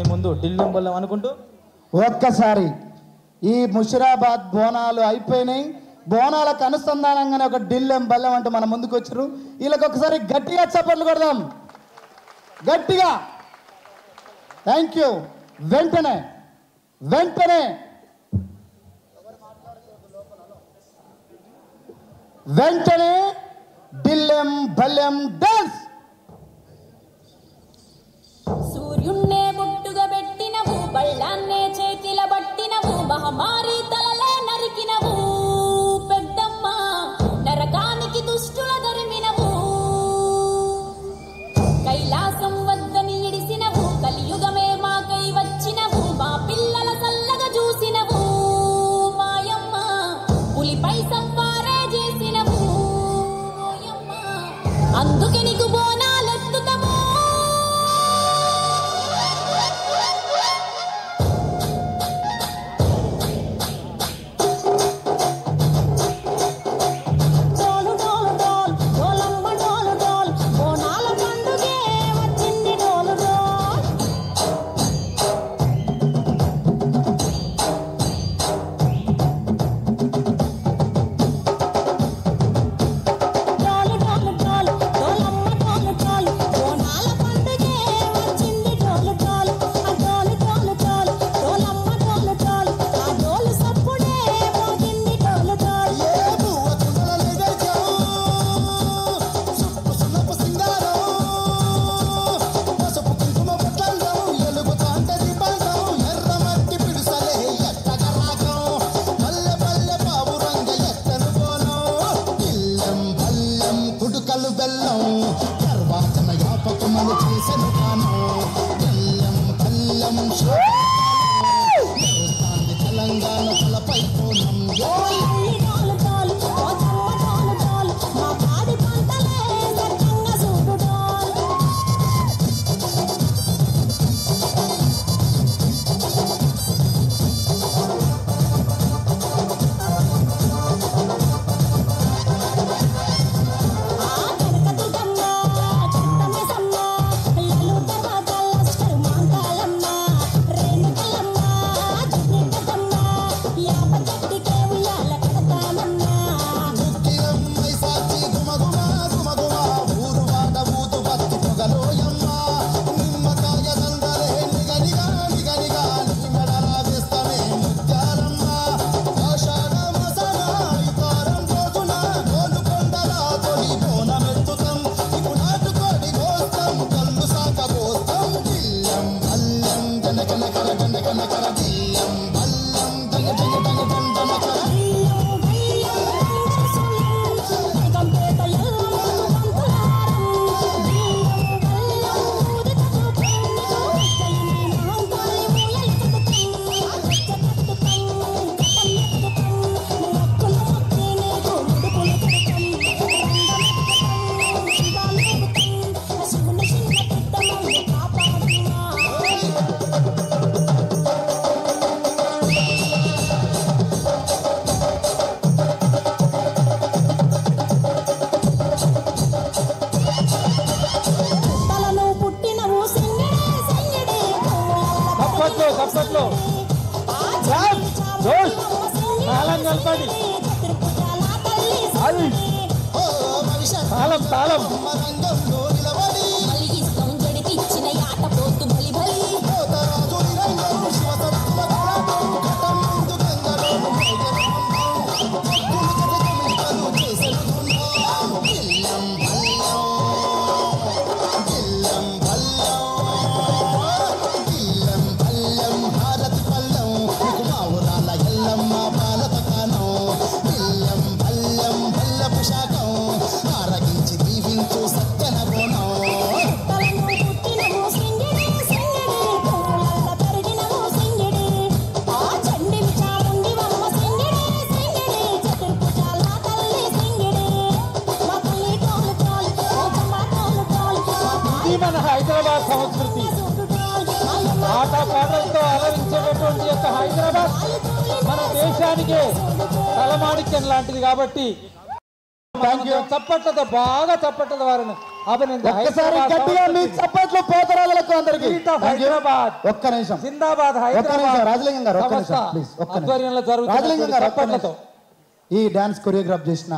మీ ముందు ఢిల్లీ బల్లం అనుకుంటూ? ఒక్కసారి ఈ ముషిరాబాద్ బోనాలు అయిపోయినాయి. బోనాలకు అనుసంధానంగానే ఒక ఢిల్లీ బల్లం అంటే మన ముందుకు వచ్చారు. వీళ్ళకి ఒకసారి గట్టిగా చప్పట్లు కొడదాం. గట్టిగా. థ్యాంక్ యూ వెంటనే. వెంటనే. వెంటనే ఢిల్లెం బల్లెం డాన్స్ 咋了？హైదరాబాద్ సంస్కృతి. ఆట పాటలతో అలరించేటటువంటి యొక్క హైదరాబాద్ మన దేశానికే తలమాణిక్యం లాంటిది కాబట్టి చప్పట్లతో బాగా చప్పట్ల వారిని చప్పట్లు పోతరాజులకు అందరికి. హైదరాబాద్. ఒక్క నిమిషం. జిందాబాద్ హైదరాబాద్ రాజలింగం గారు ఒక్క నిమిషం. రాజలింగం గారు. ఈ డాన్స్ కొరియోగ్రాఫ్ చేసిన